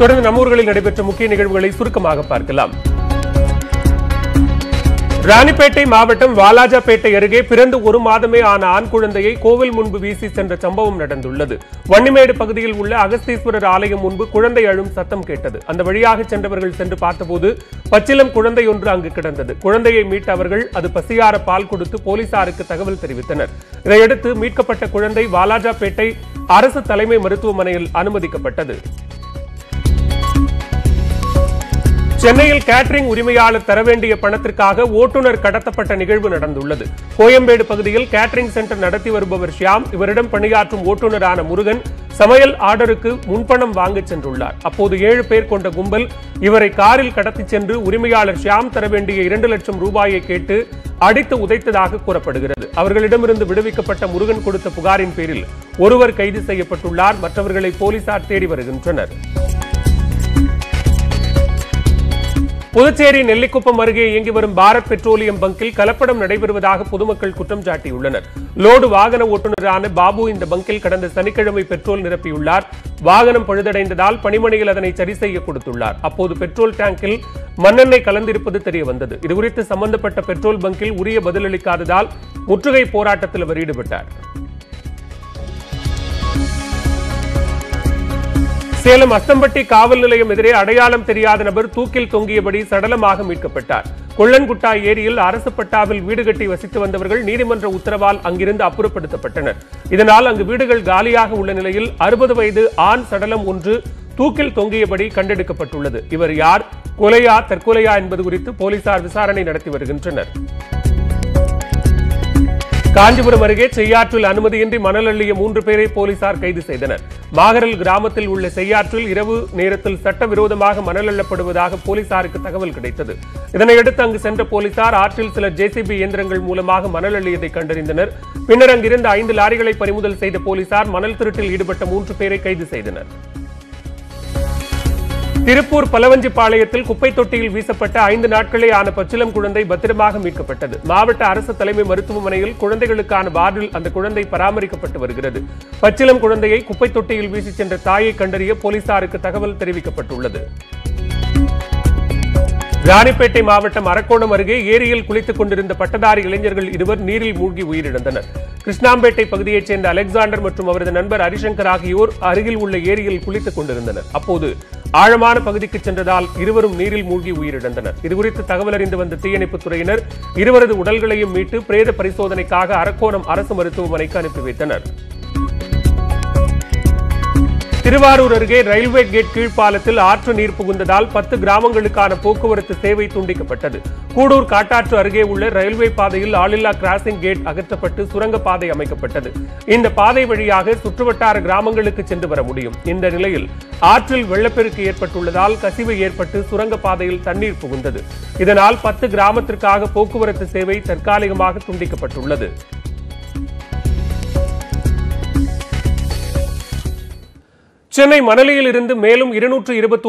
தொடர்ந்து நம்ம ஊர்களில் நடைபெற்ற முக்கிய நிகழ்வுகளை சுருக்கமாக பார்க்கலாம். ராணிப்பேட்டை மாவட்டம் வாலாஜாபேட்டை அருகே பிறந்து ஒரு மாதமே ஆன ஆண் குழந்தையை கோவில் முன்பு வீசி சென்ற சம்பவம் நடந்துள்ளது. வன்னிமேடு பகுதியில் உள்ள அகஸ்தீஸ்வரர் ஆலயம் முன்பு குழந்தை அழும் சத்தம் கேட்டது. அந்த வழியாக சென்றவர்கள் சென்று பார்த்தபோது பச்சிலம் குழந்தை ஒன்று அங்கு கிடந்தது. குழந்தையை மீட்ட அவர்கள் அது பசியார பால் கொடுத்து போலீசாருக்கு தகவல் தெரிவித்தனர். இதையடுத்து மீட்கப்பட்ட குழந்தை வாலாஜாபேட்டை அரசு தலைமை மருத்துவமனையில் அனுமதிக்கப்பட்டது. சென்னையில் கேட்டரிங் உரிமையாளர் தர வேண்டிய பணத்திற்காக ஓட்டுநர் கடத்தப்பட்ட நிகழ்வு நடந்துள்ளது. கோயம்பேடு பகுதியில் கேட்டரிங் சென்டர் நடத்தி வருபவர் ஷியாம் இவரிடம் பணியாற்றும் ஓட்டுநரான முருகன் சமையல் ஆர்டருக்கு முன்பணம் வாங்கிச் சென்றுள்ளார். அப்போது ஏழு பேர் கொண்ட கும்பல் இவரை காரில் கடத்திச் சென்று உரிமையாளர் ஷியாம் தர வேண்டிய இரண்டு லட்சம் ரூபாயை கேட்டு அடித்து உதைத்ததாக கூறப்படுகிறது. அவர்களிடமிருந்து விடுவிக்கப்பட்ட முருகன் கொடுத்த புகாரின் பேரில் ஒருவர் கைது செய்யப்பட்டுள்ளார். மற்றவர்களை போலீசார் தேடி வருகின்றனர். புதுச்சேரி நெல்லிக்குப்பம் அருகே இயங்கி வரும் பாரத் பெட்ரோலியம் பங்கில் கலப்படம் நடைபெறுவதாக பொதுமக்கள் குற்றம் சாட்டியுள்ளனர். லோடு வாகன ஓட்டுநரான பாபு இந்த பங்கில் கடந்த சனிக்கிழமை பெட்ரோல் நிரப்பியுள்ளார். வாகனம் பழுதடைந்ததால் பணிமனையில் அதனை சரி செய்ய கொடுத்துள்ளார். அப்போது பெட்ரோல் டேங்கில் மண்ணெண்ணெய் கலந்திருப்பது தெரிய வந்தது இதுகுறித்து சம்பந்தப்பட்ட பெட்ரோல் பங்கில் உரிய பதிலளிக்காததால் முற்றுகை போராட்டத்தில் அவர் ஈடுபட்டார். சேலம் அஸ்தம்பட்டி காவல் நிலையம் எதிரே அடையாளம் தெரியாத நபர் தூக்கில் தொங்கியபடி சடலமாக மீட்கப்பட்டார். கொள்ளன்குட்டா ஏரியில் அரசு பட்டாவில் வீடு கட்டி வசித்து வந்தவர்கள் நீதிமன்ற உத்தரவால் அங்கிருந்து அப்புறப்படுத்தப்பட்டனர். இதனால் அங்கு வீடுகள் காலியாக உள்ள நிலையில் அறுபது வயது ஆண் சடலம் ஒன்று தூக்கில் தொங்கியபடி கண்டெடுக்கப்பட்டுள்ளது. இவர் யார்? கொலையா? தற்கொலையா என்பது குறித்து போலீசார் விசாரணை நடத்தி வருகின்றனர். காஞ்சிபுரம் அருகே செய்யாற்றில் அனுமதியின்றி மணல் அள்ளிய மூன்று பேரை போலீசார் கைது செய்தனர். மாகரல் கிராமத்தில் உள்ள செய்யாற்றில் இரவு நேரத்தில் சட்டவிரோதமாக மணல் அள்ளப்படுவதாக போலீசாருக்கு தகவல் கிடைத்தது. இதனையடுத்து அங்கு சென்ற போலீசார் ஆற்றில் சில ஜேசிபி இயந்திரங்கள் மூலமாக மணல் அள்ளியதை கண்டறிந்தனர். பின்னர் அங்கிருந்த ஐந்து லாரிகளை பறிமுதல் செய்த போலீசார் மணல் திருட்டில் ஈடுபட்ட மூன்று பேரை கைது செய்தனர். திருப்பூர் பலவஞ்சிப்பாளையத்தில் குப்பை தொட்டியில் வீசப்பட்ட ஐந்து நாட்களே ஆன பச்சிலம் குழந்தை பத்திரமாக மீட்கப்பட்டது. மாவட்ட அரசு தலைமை மருத்துவமனையில் குழந்தைகளுக்கான வார்டில் அந்த குழந்தை பராமரிக்கப்பட்டு வருகிறது. பச்சிலம் குழந்தையை குப்பை தொட்டியில் வீசிச் சென்ற தாயை கண்டறிய போலீசாருக்கு தகவல் தெரிவிக்கப்பட்டுள்ளது. ராணிப்பேட்டை மாவட்டம் அரக்கோணம் அருகே ஏரியில் குளித்துக் கொண்டிருந்த பட்டதாரி இளைஞர்கள் இருவர் நீரில் மூழ்கி உயிரிழந்தனர். கிருஷ்ணாம்பேட்டை பகுதியைச் சேர்ந்த அலெக்சாண்டர் மற்றும் அவரது நண்பர் ஹரிசங்கர் ஆகியோர் அருகில் உள்ள ஏரியில் குளித்துக் கொண்டிருந்தனர். அப்போது ஆழமான பகுதிக்கு சென்றதால் இருவரும் நீரில் மூழ்கி உயிரிழந்தனர். இதுகுறித்து தகவல் அறிந்து வந்த தீயணைப்புத் துறையினர் இருவரது உடல்களையும் மீட்டு பிரேத பரிசோதனைக்காக அரக்கோணம் அரசு மருத்துவமனைக்கு அனுப்பி வைத்தனர். திருவாரூர் அருகே ரயில்வே கேட் கீழ்ப்பாலத்தில் ஆற்று நீர் புகுந்ததால் பத்து கிராமங்களுக்கான போக்குவரத்து சேவை துண்டிக்கப்பட்டது. கூடூர் காட்டாற்று அருகே உள்ள ரயில்வே பாதையில் ஆளில்லா கிராசிங் கேட் அகற்றப்பட்டு சுரங்க பாதை அமைக்கப்பட்டது. இந்த பாதை வழியாக சுற்றுவட்டார கிராமங்களுக்கு சென்று வர முடியும். இந்த நிலையில் ஆற்றில் வெள்ளப்பெருக்கு ஏற்பட்டுள்ளதால் கசிவு ஏற்பட்டு சுரங்க பாதையில் தண்ணீர் புகுந்தது. இதனால் பத்து கிராமத்திற்காக போக்குவரத்து சேவை தற்காலிகமாக துண்டிக்கப்பட்டுள்ளது. சென்னை மணலியில் இருந்து மேலும் இருநூற்று இருபத்தி